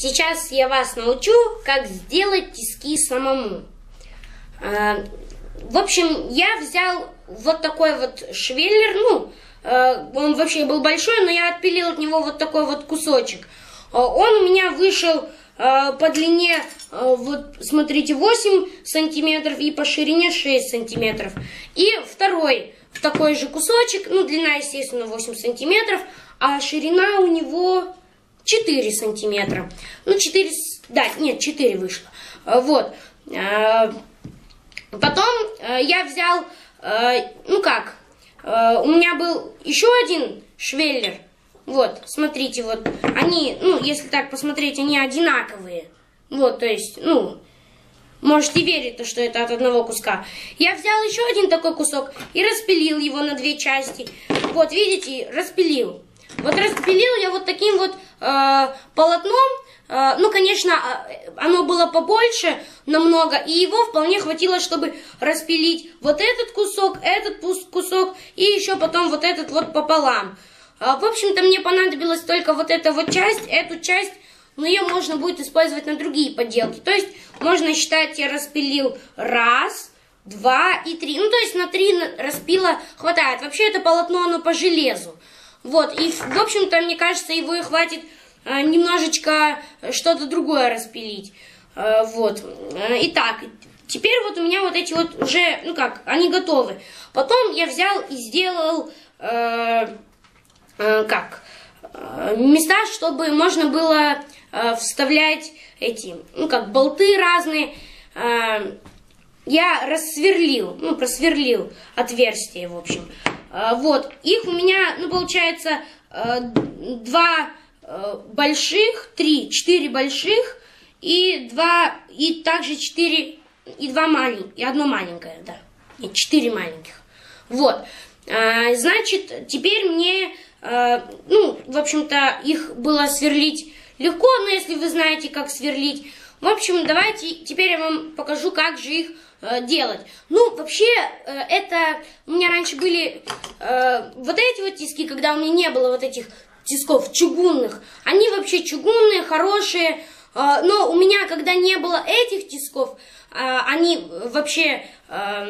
Сейчас я вас научу, как сделать тиски самому. А, в общем, я взял вот такой вот швеллер, ну, а, он вообще был большой, но я отпилил от него вот такой вот кусочек. А, он у меня вышел по длине, вот смотрите, 8 сантиметров и по ширине 6 сантиметров. И второй такой же кусочек, ну, длина, естественно, 8 сантиметров, а ширина у него 4 сантиметра. Ну, 4, да, нет, 4 вышло. Вот. А, потом а, я взял, ну как, у меня был еще один швеллер. Вот, смотрите, вот, они, ну, если так посмотреть, они одинаковые. Вот, то есть, ну, можете верить, что это от одного куска. Я взял еще один такой кусок и распилил его на две части. Вот, видите, распилил. Вот распилил я вот таким вот э, полотном. Э, ну, конечно, э, оно было побольше намного, и его вполне хватило, чтобы распилить вот этот кусок, этот кусок, и еще потом вот этот вот пополам. Э, в общем-то, мне понадобилась только вот эта вот часть, эту часть, но ее можно будет использовать на другие поделки. То есть, можно считать, я распилил раз, два и три. Ну, то есть, на три распила хватает. Вообще, это полотно, оно по железу. Вот, и, в общем-то, мне кажется, его и хватит а, немножечко что-то другое распилить. А, вот. Итак, теперь вот у меня вот эти вот уже, ну как, они готовы. Потом я взял и сделал, э, э, как, э, места, чтобы можно было э, вставлять эти, ну как, болты разные. Э, я рассверлил, ну, просверлил отверстие, в общем. А, вот, их у меня, ну, получается, а, два а, больших, три, четыре больших и два, и также четыре, и два маленьких, и одно маленькое, да, нет, четыре маленьких. Вот, значит, теперь мне, ну, в общем-то, их было сверлить легко, но если вы знаете, как сверлить, в общем, давайте теперь я вам покажу, как же их э, делать. Ну, вообще, э, это у меня раньше были э, вот эти вот тиски, когда у меня не было вот этих тисков чугунных. Они вообще чугунные, хорошие, э, но у меня, когда не было этих тисков, э, они вообще, э,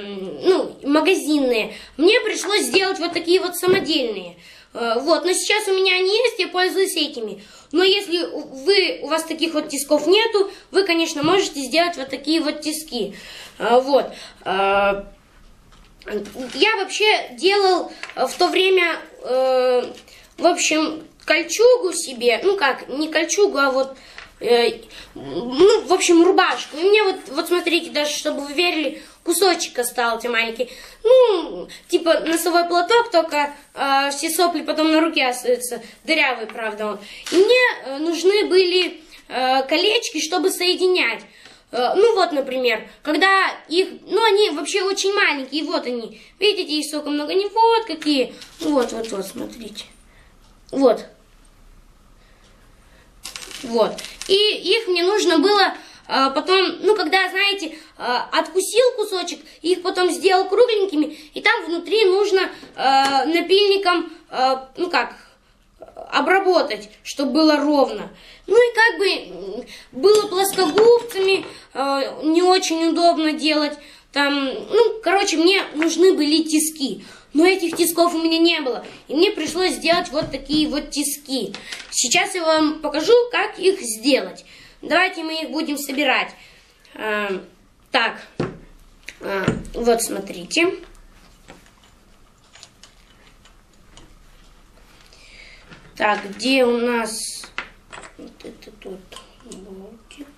ну, магазинные, мне пришлось сделать вот такие вот самодельные. Э, вот, но сейчас у меня они есть, я пользуюсь этими. Но если вы, у вас таких вот тисков нету, вы, конечно, можете сделать вот такие вот тиски. Э, вот. Э, я вообще делал в то время, в общем, кольчугу себе, ну как, не кольчугу, а вот ну, в общем, рубашку. И мне вот, вот смотрите, даже чтобы вы верили, кусочек остался маленький. Ну, типа носовой платок, только э, все сопли потом на руке остаются. Дырявый, правда, он. И мне э, нужны были э, колечки, чтобы соединять. Э, ну вот, например, когда их, ну они вообще очень маленькие, вот они. Видите, их сколько много, не вот какие. Вот, вот, вот, смотрите. Вот. Вот. И их мне нужно было а, потом, ну, когда, знаете, а, откусил кусочек, их потом сделал кругленькими, и там внутри нужно а, напильником, ну, как, обработать, чтобы было ровно. Ну и как бы было плоскогубцами, не очень удобно делать. Там, ну, короче, мне нужны были тиски. Но этих тисков у меня не было. И мне пришлось сделать вот такие вот тиски. Сейчас я вам покажу, как их сделать. Давайте мы их будем собирать. А, так, а, вот смотрите. Так, где у нас вот это тут болтик?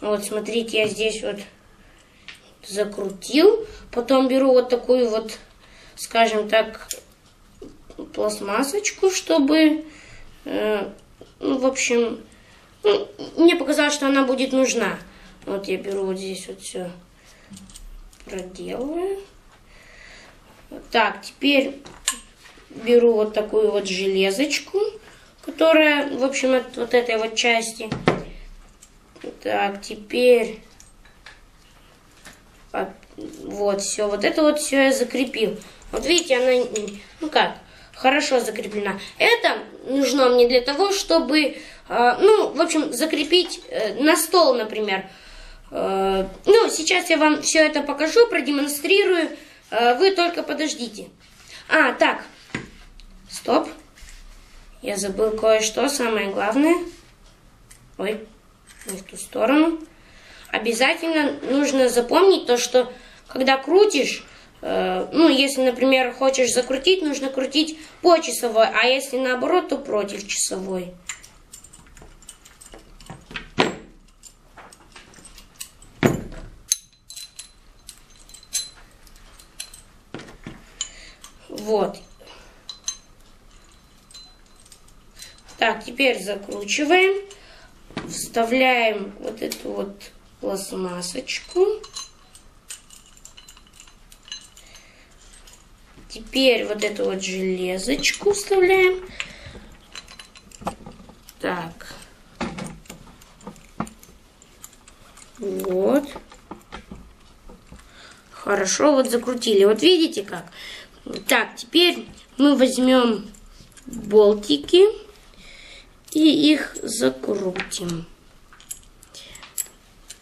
Вот, смотрите, я здесь вот закрутил. Потом беру вот такую вот скажем так, пластмассочку, чтобы, э, ну, в общем, ну, мне показалось, что она будет нужна. Вот я беру вот здесь вот все проделываю. Так, теперь беру вот такую вот железочку, которая, в общем, от вот этой вот части. Так, теперь вот, все, вот это вот все я закрепил. Вот видите, она, ну как, хорошо закреплена. Это нужно мне для того, чтобы, э, ну, в общем, закрепить э, на стол, например. Э, ну, сейчас я вам все это покажу, продемонстрирую. Э, вы только подождите. А, так, стоп. Я забыл кое-что, самое главное. Ой, не в ту сторону. Обязательно нужно запомнить то, что когда крутишь, ну, если, например, хочешь закрутить, нужно крутить по часовой, а если наоборот, то против часовой. Вот. Так, теперь закручиваем, вставляем вот эту вот пластмассочку. Теперь вот эту вот железочку вставляем. Так. Вот. Хорошо, вот закрутили. Вот видите как? Так, теперь мы возьмем болтики и их закрутим.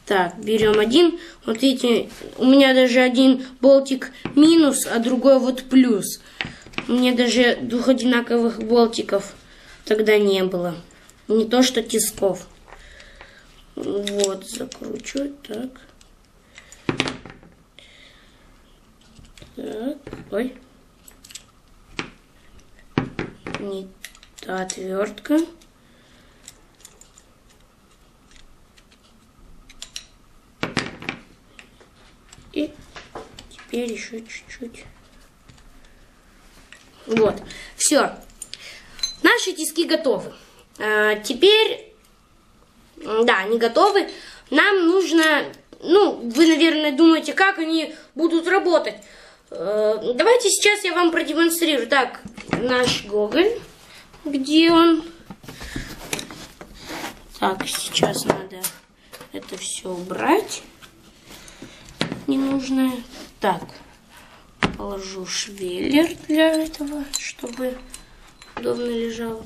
Так, берем один. Вот видите, у меня даже один болтик минус, а другой вот плюс. Меня даже двух одинаковых болтиков тогда не было. Не то, что тисков. Вот, закручиваю, так. Так, ой. Не та отвертка. И теперь еще чуть-чуть. Вот, все. Наши тиски готовы. А, теперь, да, они готовы. Нам нужно, ну, вы, наверное, думаете, как они будут работать. А, давайте сейчас я вам продемонстрирую. Так, наш Гоголь, где он? Так, сейчас надо это все убрать ненужное. Так, положу швеллер для этого, чтобы удобно лежал.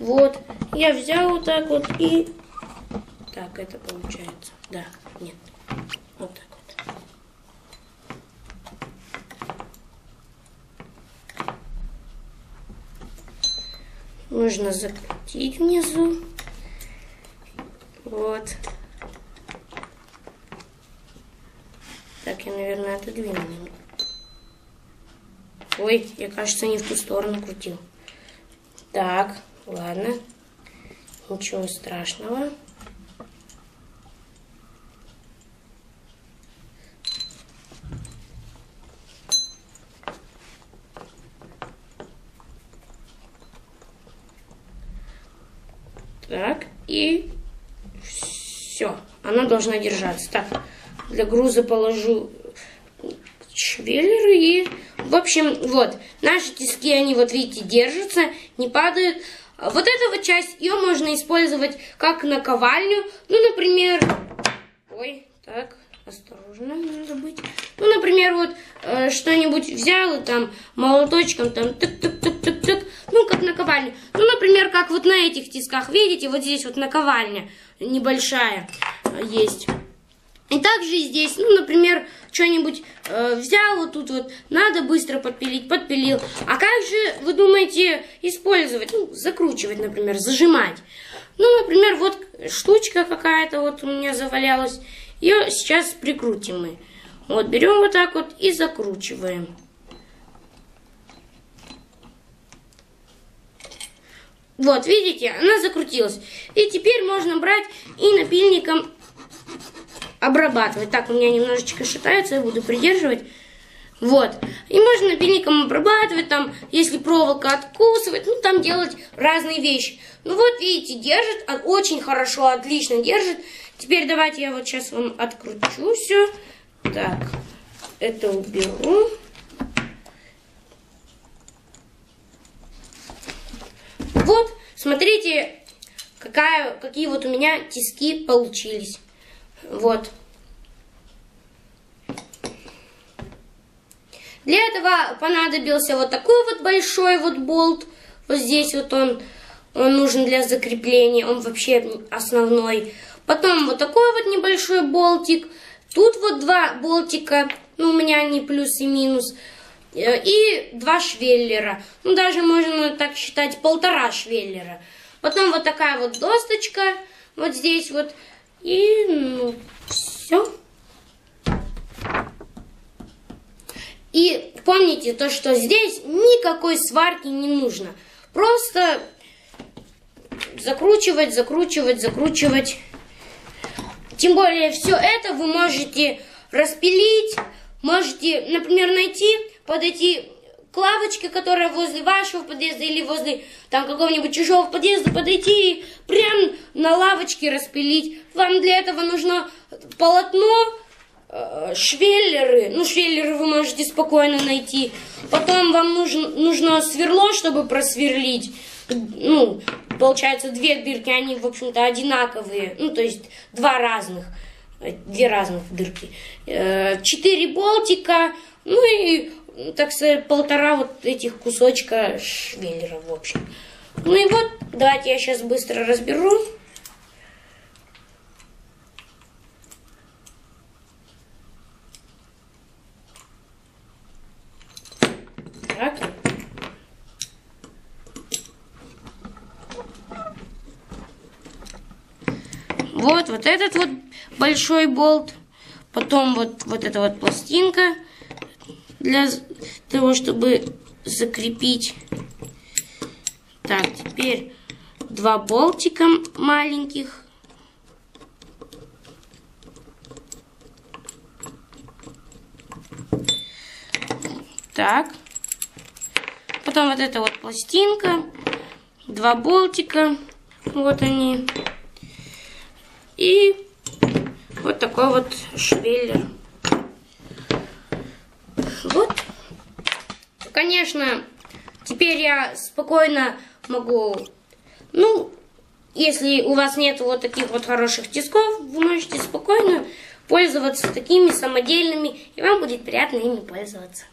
Вот, я взял вот так вот и... Так, это получается. Да, нет. Вот так. Нужно закрутить внизу. Вот. Так, я, наверное, отодвину. Ой, я, кажется, не в ту сторону крутил. Так, ладно. Ничего страшного. Так, и все. Она должна держаться. Так, для груза положу швеллер и... В общем, вот, наши тиски, они вот, видите, держатся, не падают. Вот эта вот часть, ее можно использовать как наковальню. Ну, например... Ой, так, осторожно надо быть. Ну, например, вот э, что-нибудь взял и там молоточком там тык-тык-тык-тык-тык. Ну, как наковальня. Ну, например, как вот на этих тисках, видите, вот здесь вот наковальня небольшая есть. И также здесь, ну, например, что-нибудь э, взял вот тут вот, надо быстро подпилить, подпилил. А как же, вы думаете, использовать? Ну, закручивать, например, зажимать. Ну, например, вот штучка какая-то вот у меня завалялась. Ее сейчас прикрутим мы. Вот, берем вот так вот и закручиваем. Вот, видите, она закрутилась. И теперь можно брать и напильником обрабатывать. Так, у меня немножечко шатается, я буду придерживать. Вот. И можно напильником обрабатывать, там, если проволока откусывать, ну, там делать разные вещи. Ну, вот, видите, держит, очень хорошо, отлично держит. Теперь давайте я вот сейчас вам откручу все. Так, это уберу. Вот, смотрите, какая, какие вот у меня тиски получились. Вот. Для этого понадобился вот такой вот большой вот болт. Вот здесь вот он, он нужен для закрепления, он вообще основной. Потом вот такой вот небольшой болтик. Тут вот два болтика, ну у меня они плюс и минус. Э, и два швеллера. Ну даже можно так считать полтора швеллера. Потом вот такая вот досточка вот здесь вот. И ну, все. И помните то, что здесь никакой сварки не нужно. Просто закручивать, закручивать, закручивать. Тем более все это вы можете распилить, можете, например, найти, подойти к лавочке, которая возле вашего подъезда или возле там какого-нибудь чужого подъезда, подойти и прям на лавочке распилить. Вам для этого нужно полотно, э, швеллеры, ну швеллеры вы можете спокойно найти. Потом вам нужно, нужно сверло, чтобы просверлить ну, получается, две дырки, они, в общем-то, одинаковые, ну, то есть два разных, две разных дырки. Э, четыре болтика, ну и, так сказать, полтора вот этих кусочка швеллера, в общем. Ну и вот, давайте я сейчас быстро разберу. Вот, вот этот вот большой болт. Потом вот, вот эта вот пластинка для того, чтобы закрепить. Так, теперь два болтика маленьких. Так. Потом вот эта вот пластинка. Два болтика. Вот они. И вот такой вот швеллер. Вот. Конечно, теперь я спокойно могу, ну, если у вас нет вот таких вот хороших тисков, вы можете спокойно пользоваться такими самодельными, и вам будет приятно ими пользоваться.